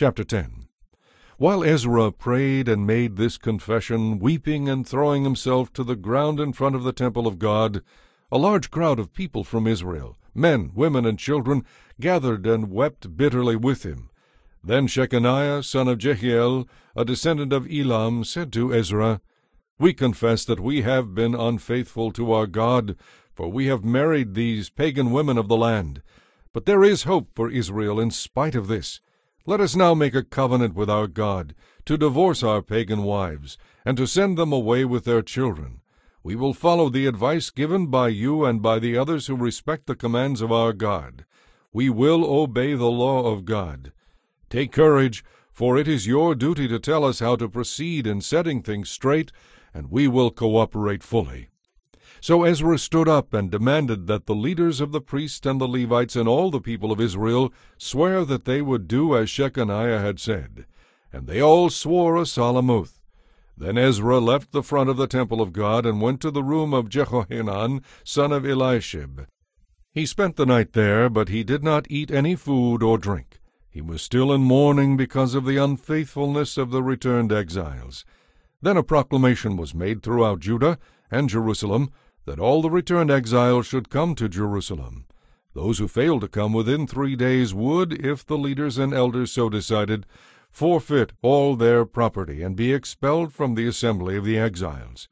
Chapter 10 While Ezra prayed and made this confession, weeping and throwing himself to the ground in front of the temple of God, a large crowd of people from Israel, men, women, and children, gathered and wept bitterly with him. Then Shecaniah, son of Jehiel, a descendant of Elam, said to Ezra, We confess that we have been unfaithful to our God, for we have married these pagan women of the land. But there is hope for Israel in spite of this. Let us now make a covenant with our God, to divorce our pagan wives, and to send them away with their children. We will follow the advice given by you and by the others who respect the commands of our God. We will obey the law of God. Take courage, for it is your duty to tell us how to proceed in setting things straight, and we will cooperate fully. So Ezra stood up and demanded that the leaders of the priests and the Levites and all the people of Israel swear that they would do as Shecaniah had said. And they all swore a solemn oath. Then Ezra left the front of the temple of God and went to the room of Jehohanan, son of Eliashib. He spent the night there, but he did not eat any food or drink. He was still in mourning because of the unfaithfulness of the returned exiles. Then a proclamation was made throughout Judah and Jerusalem that all the returned exiles should come to Jerusalem. Those who failed to come within three days would, if the leaders and elders so decided, forfeit all their property and be expelled from the assembly of the exiles.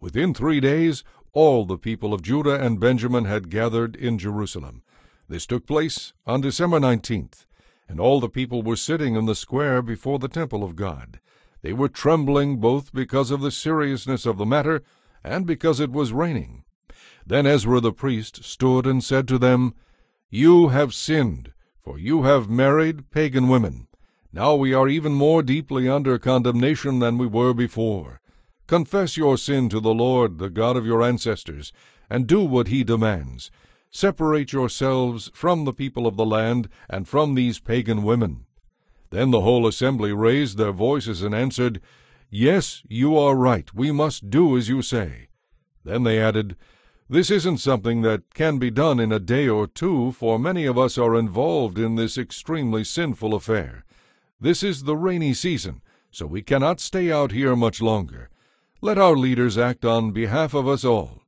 Within three days, all the people of Judah and Benjamin had gathered in Jerusalem. This took place on December 19th, and all the people were sitting in the square before the temple of God. They were trembling both because of the seriousness of the matter and because it was raining. Then Ezra the priest stood and said to them, You have sinned, for you have married pagan women. Now we are even more deeply under condemnation than we were before. Confess your sin to the Lord, the God of your ancestors, and do what he demands. Separate yourselves from the people of the land and from these pagan women. Then the whole assembly raised their voices and answered, Yes, you are right. We must do as you say. Then they added, This isn't something that can be done in a day or two, for many of us are involved in this extremely sinful affair. This is the rainy season, so we cannot stay out here much longer. Let our leaders act on behalf of us all.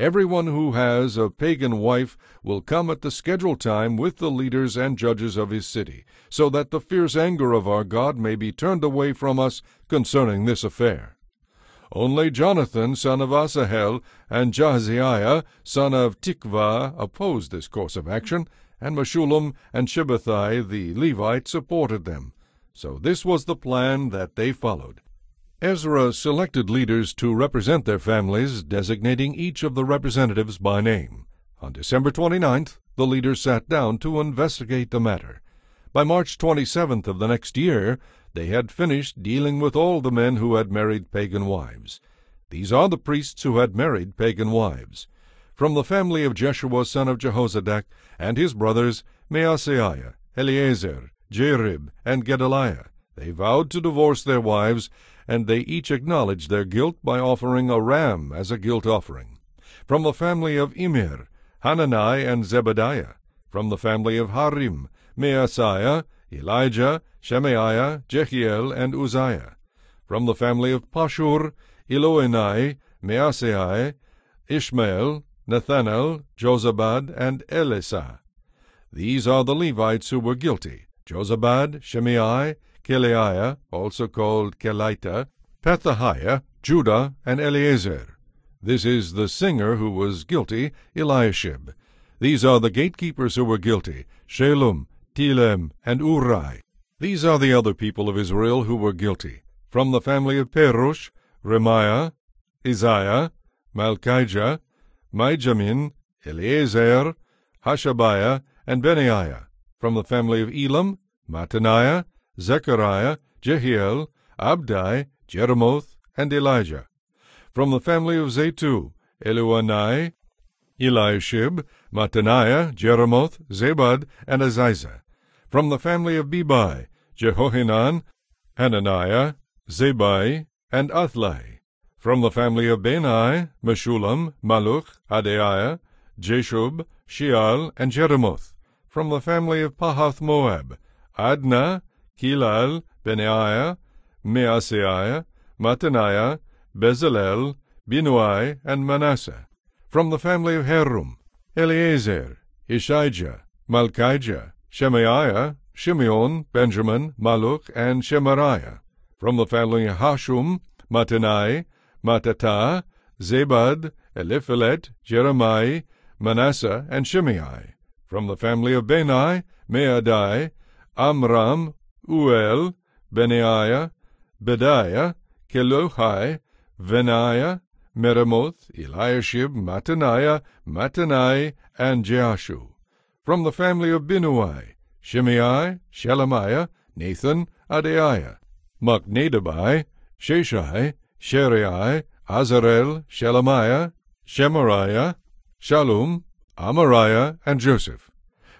Everyone who has a pagan wife will come at the scheduled time with the leaders and judges of his city, so that the fierce anger of our God may be turned away from us concerning this affair. Only Jonathan, son of Asahel, and Jahzeiah, son of Tikvah, opposed this course of action, and Meshullam and Shabbethai the Levite supported them. So this was the plan that they followed. Ezra selected leaders to represent their families, designating each of the representatives by name. On December 29th, the leaders sat down to investigate the matter. By March 27th of the next year, they had finished dealing with all the men who had married pagan wives. These are the priests who had married pagan wives. From the family of Jeshua son of Jehozadak and his brothers Maaseiah, Eliezer, Jarib, and Gedaliah, they vowed to divorce their wives and they each acknowledged their guilt by offering a ram as a guilt offering. From the family of Immer, Hanani and Zebadiah. From the family of Harim, Maaseiah, Elijah, Shemaiah, Jehiel, and Uzziah. From the family of Pashhur, Elioenai, Maaseiah, Ishmael, Nethanel, Jozabad, and Elasah. These are the Levites who were guilty, Jozabad, Shimei, Kelaiah, also called Kelita, Pethahiah, Judah, and Eliezer. This is the singer who was guilty, Eliashib. These are the gatekeepers who were guilty, Shallum, Telem, and Uri. These are the other people of Israel who were guilty. From the family of Parosh, Ramiah, Izziah, Malkijah, Mijamin, Eleazar, Hashabiah, and Benaiah. From the family of Elam, Mattaniah, Zechariah, Jehiel, Abdi, Jeremoth, and Elijah. From the family of Zattu, Elioenai, Eliashib, Mattaniah, Jeremoth, Zabad, and Aziza. From the family of Bebai, Jehohanan, Hananiah, Zabbai, and Athlai. From the family of Bani, Meshullam, Malluch, Adaiah, Jashub, Sheal, and Jeremoth. From the family of Pahath Moab, Adna, Kelal, Benaiah, Maaseiah, Mattaniah, Bezalel, Binnui, and Manasseh. From the family of Harim, Eliezer, Ishijah, Malkijah, Shemaiah, Shimeon, Benjamin, Malluch, and Shemariah. From the family of Hashum, Mattenai, Mattattah, Zabad, Eliphelet, Jeremai, Manasseh, and Shimei. From the family of Bani, Maadai, Amram, Uel, Benaiah, Bedeiah, Keluhi, Vaniah, Meremoth, Eliashib, Mattaniah, Mattenai, and Jaasu. From the family of Binnui, Shimei, Shelemiah, Nathan, Adaiah, Machnadebai, Shashai, Sharai, Azarel, Shelemiah, Shemariah, Shallum, Amariah, and Joseph.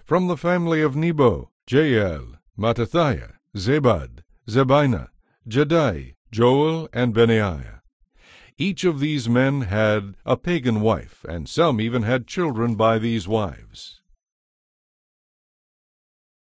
From the family of Nebo, Jeiel, Mattithiah, Zabad, Zebina, Jaddai, Joel, and Benaiah. Each of these men had a pagan wife, and some even had children by these wives.